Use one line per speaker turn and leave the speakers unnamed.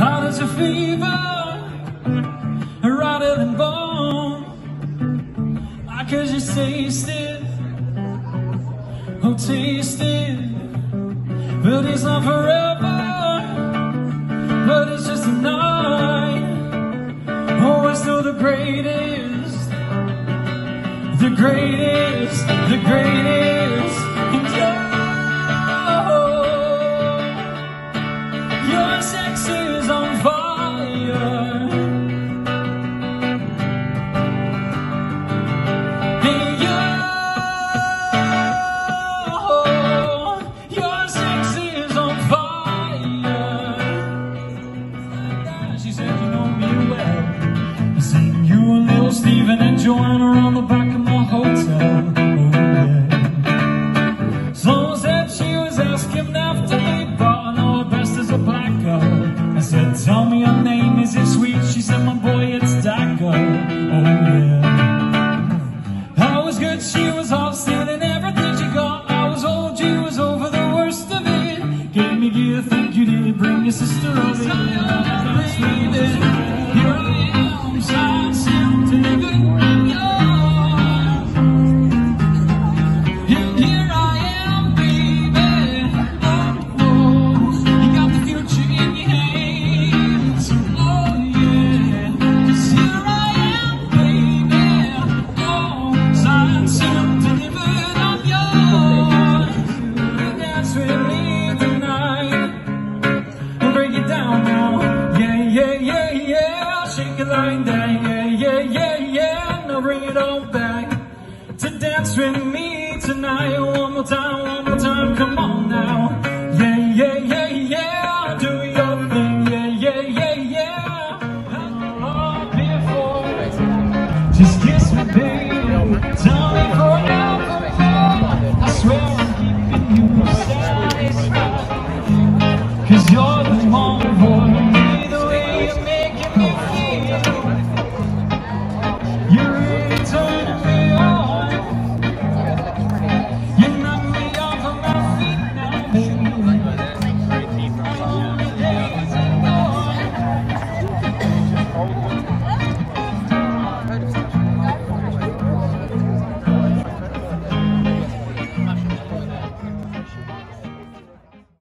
Hot as a fever, hotter than bone. I could just taste it, oh taste it. But it's not forever, but it's just a night. Oh, it's still the greatest, the greatest, the greatest. She said, You know me well. I you and little Steven and Joanna on the back She was hot, stealing everything she got. I was old, she was over the worst of it. Gave me gear, think you did, bring your sister over here. Yeah. Shake it like that. Yeah, yeah, yeah, yeah. Now bring it all back to dance with me tonight. One more time, one more time. Come on now. Yeah, yeah, yeah, yeah. Do your thing. Yeah, yeah, yeah, yeah. Just kiss me, baby. Tell me forever. I swear I'm keeping you satisfied. Cause you're